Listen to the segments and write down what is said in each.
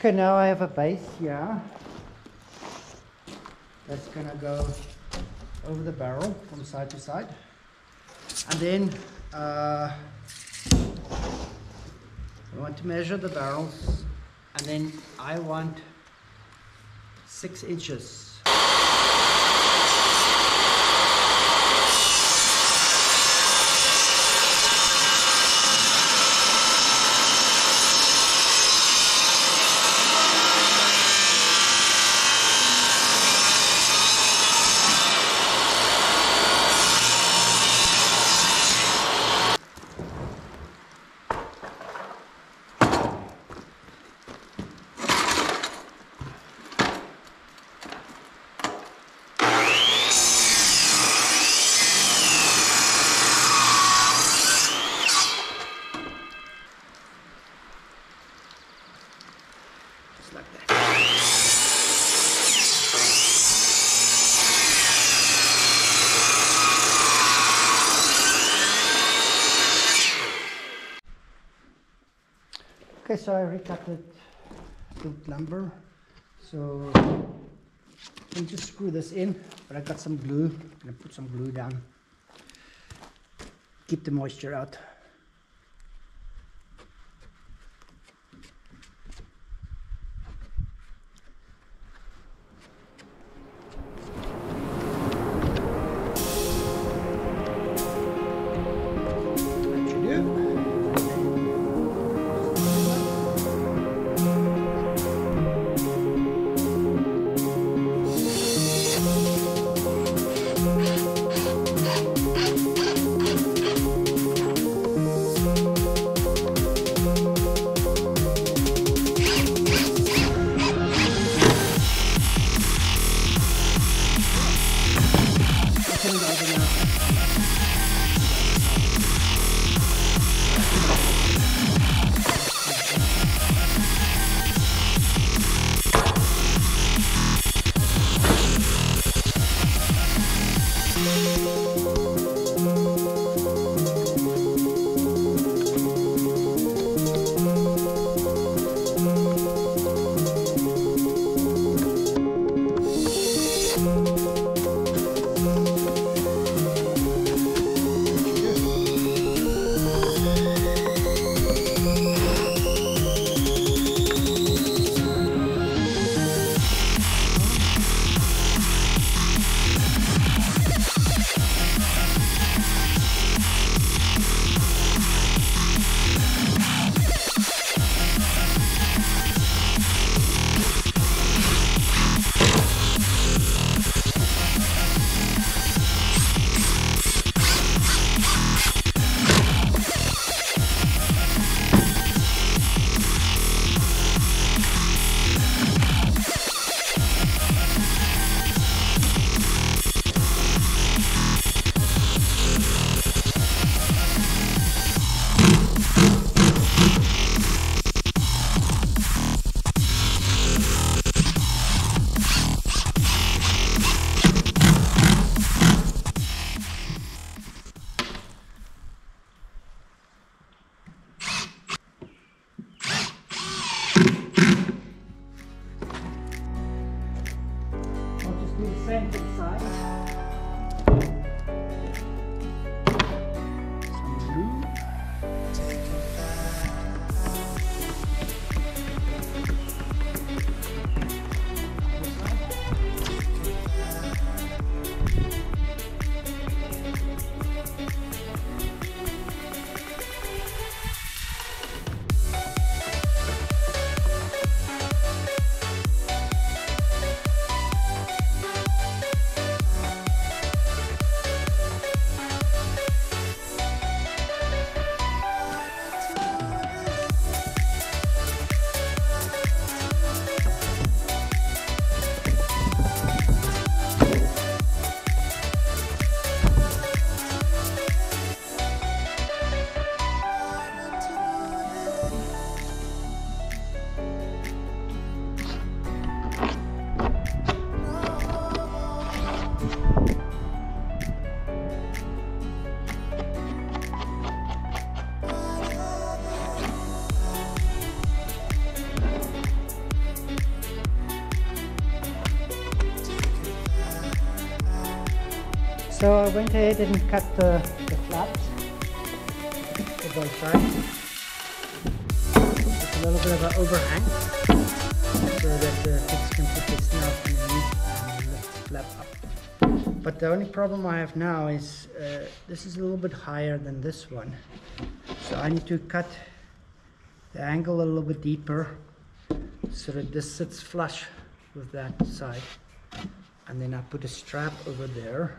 Okay, now I have a base here. That's gonna go over the barrel from side to side. And then uh, want to measure the barrels and then I want six inches. Okay, so I recutted the lumber. So I can just screw this in, but I've got some glue. I'm gonna put some glue down. Keep the moisture out. So I went ahead and cut the, the flaps for both sides. A little bit of an overhang so that the kids can put their snout underneath and lift the flap up. But the only problem I have now is uh, this is a little bit higher than this one. So I need to cut the angle a little bit deeper so that this sits flush with that side and then I put a strap over there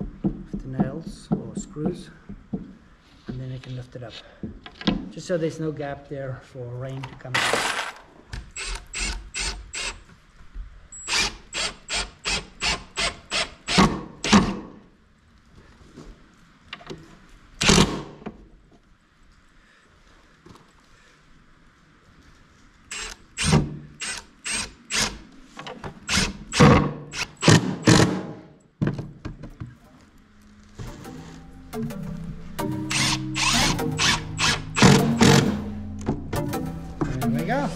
with the nails or screws. And then I can lift it up. Just so there's no gap there for rain to come There we go.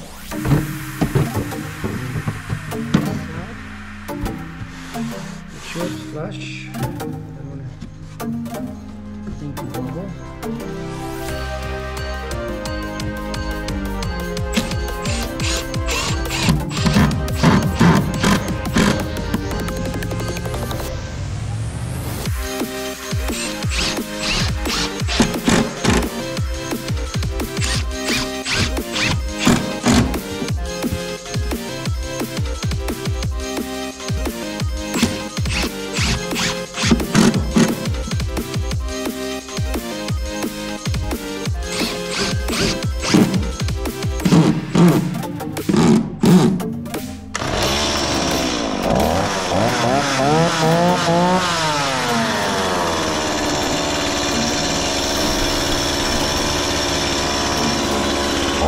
Sure it's flush.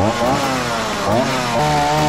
Oh, oh, oh.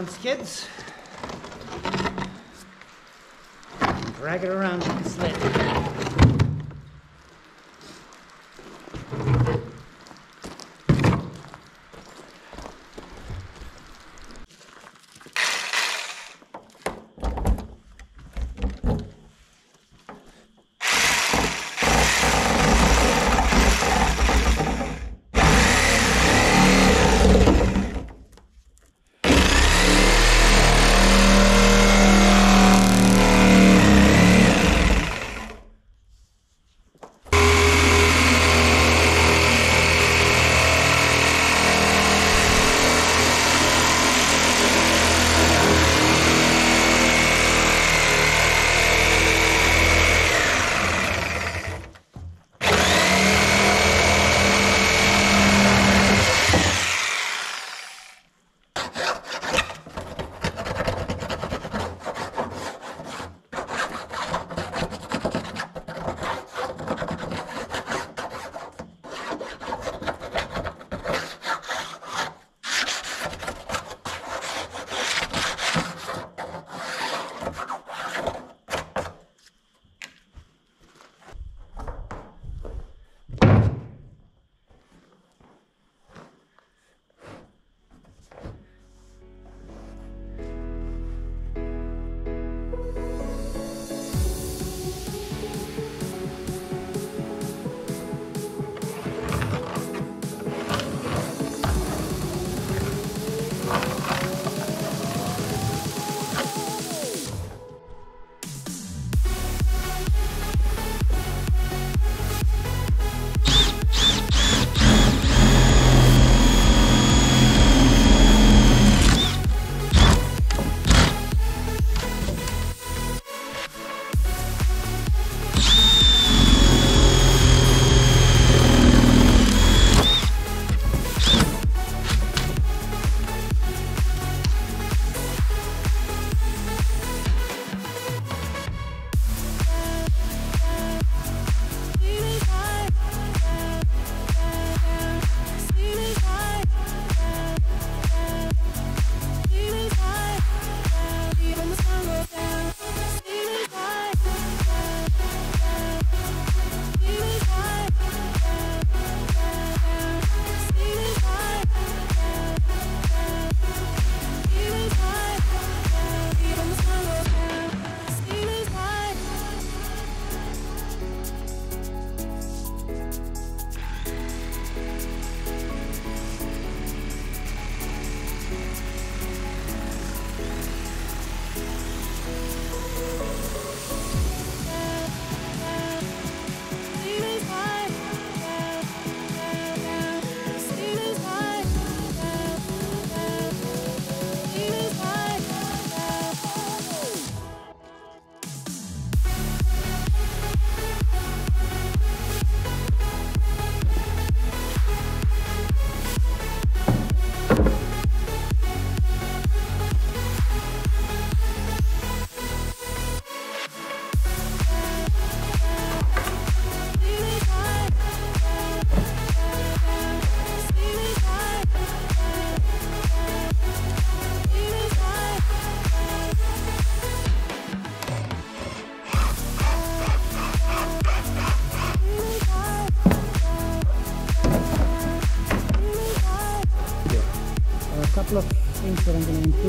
On skids. Drag it around with the sled.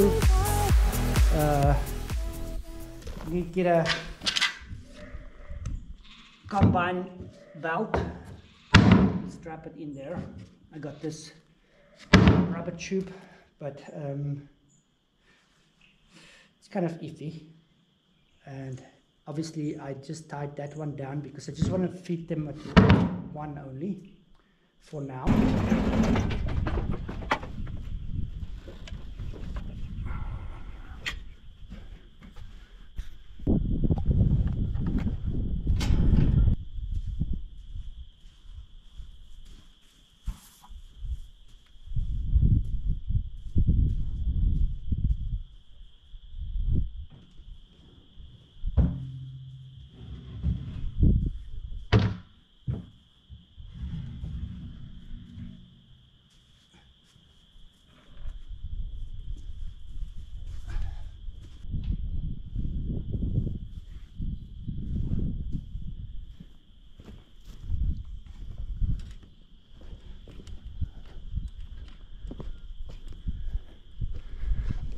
Improve. Uh, to get a combine belt, strap it in there. I got this rubber tube, but um, it's kind of iffy. And obviously I just tied that one down because I just want to feed them at one only for now.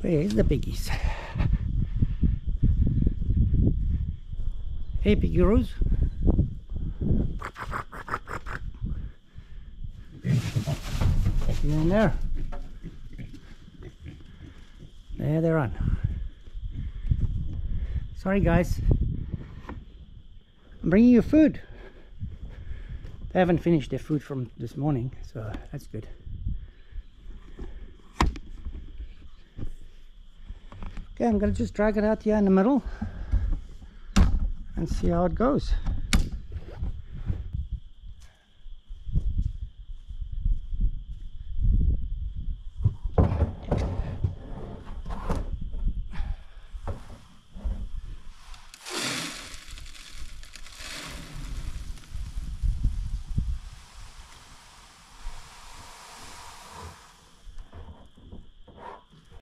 Where's the piggies? Hey, piggy Rose. You in there? There they're on. Sorry, guys. I'm bringing you food. They haven't finished their food from this morning, so that's good. Okay, I'm gonna just drag it out here in the middle and see how it goes.